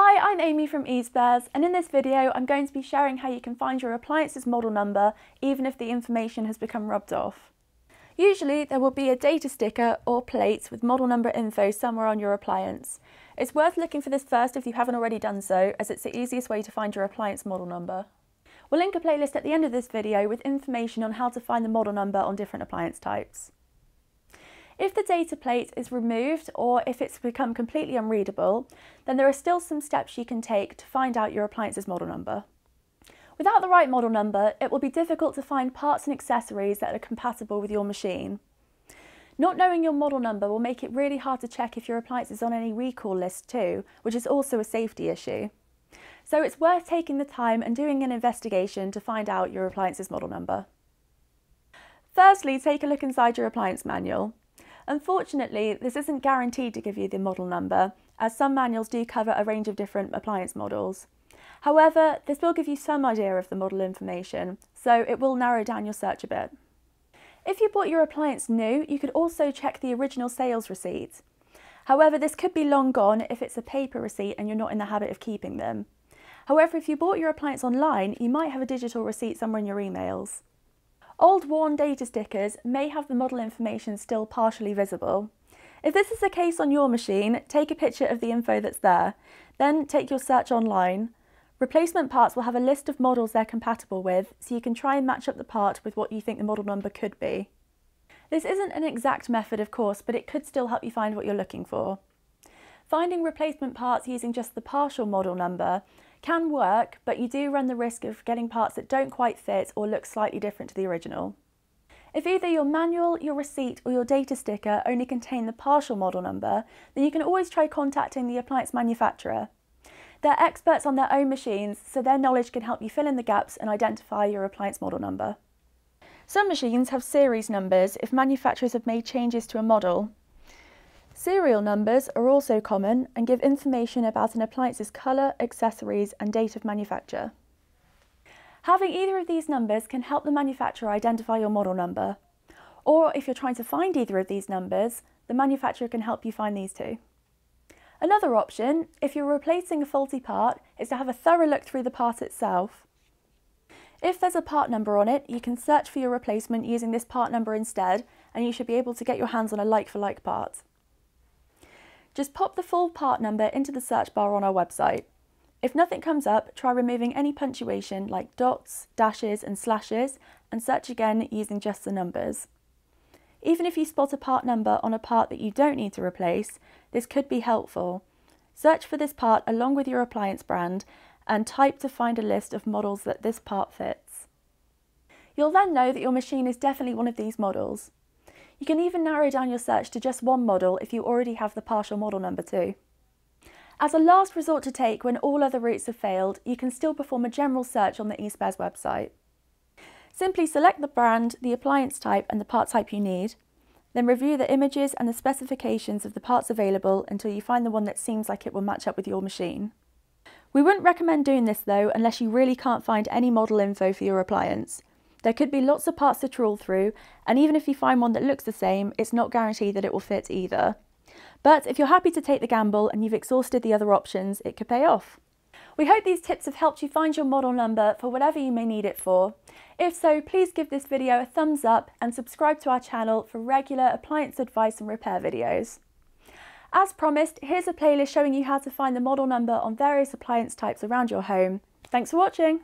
Hi, I'm Amy from eSpares and in this video I'm going to be sharing how you can find your appliance's model number even if the information has become rubbed off. Usually there will be a data sticker or plate with model number info somewhere on your appliance. It's worth looking for this first if you haven't already done so as it's the easiest way to find your appliance model number. We'll link a playlist at the end of this video with information on how to find the model number on different appliance types. If the data plate is removed or if it's become completely unreadable, then there are still some steps you can take to find out your appliance's model number. Without the right model number, it will be difficult to find parts and accessories that are compatible with your machine. Not knowing your model number will make it really hard to check if your appliance is on any recall list too, which is also a safety issue. So it's worth taking the time and doing an investigation to find out your appliance's model number. Firstly, take a look inside your appliance manual. Unfortunately, this isn't guaranteed to give you the model number, as some manuals do cover a range of different appliance models. However, this will give you some idea of the model information, so it will narrow down your search a bit. If you bought your appliance new, you could also check the original sales receipt. However, this could be long gone if it's a paper receipt and you're not in the habit of keeping them. However, if you bought your appliance online, you might have a digital receipt somewhere in your emails. Old worn data stickers may have the model information still partially visible. If this is the case on your machine, take a picture of the info that's there. Then take your search online. Replacement parts will have a list of models they're compatible with, so you can try and match up the part with what you think the model number could be. This isn't an exact method, of course, but it could still help you find what you're looking for. Finding replacement parts using just the partial model number can work, but you do run the risk of getting parts that don't quite fit or look slightly different to the original. If either your manual, your receipt or your data sticker only contain the partial model number, then you can always try contacting the appliance manufacturer. They're experts on their own machines, so their knowledge can help you fill in the gaps and identify your appliance model number. Some machines have series numbers if manufacturers have made changes to a model, Serial numbers are also common and give information about an appliance's colour, accessories and date of manufacture. Having either of these numbers can help the manufacturer identify your model number. Or if you're trying to find either of these numbers, the manufacturer can help you find these too. Another option, if you're replacing a faulty part, is to have a thorough look through the part itself. If there's a part number on it, you can search for your replacement using this part number instead, and you should be able to get your hands on a like-for-like -like part. Just pop the full part number into the search bar on our website. If nothing comes up, try removing any punctuation like dots, dashes and slashes and search again using just the numbers. Even if you spot a part number on a part that you don't need to replace, this could be helpful. Search for this part along with your appliance brand and type to find a list of models that this part fits. You'll then know that your machine is definitely one of these models. You can even narrow down your search to just one model if you already have the partial model number too. As a last resort to take when all other routes have failed, you can still perform a general search on the eSpares website. Simply select the brand, the appliance type and the part type you need, then review the images and the specifications of the parts available until you find the one that seems like it will match up with your machine. We wouldn't recommend doing this though unless you really can't find any model info for your appliance, there could be lots of parts to trawl through, and even if you find one that looks the same, it's not guaranteed that it will fit either. But if you're happy to take the gamble and you've exhausted the other options, it could pay off. We hope these tips have helped you find your model number for whatever you may need it for. If so, please give this video a thumbs up and subscribe to our channel for regular appliance advice and repair videos. As promised, here's a playlist showing you how to find the model number on various appliance types around your home. Thanks for watching!